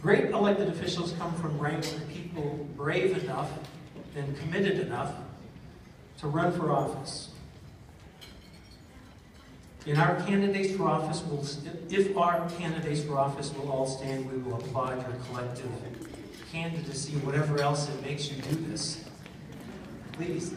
Great elected officials come from ranks of people brave enough and committed enough to run for office. And our candidates for office, will if our candidates for office will all stand, we will applaud your collective candidacy, whatever else it makes you do this. Please.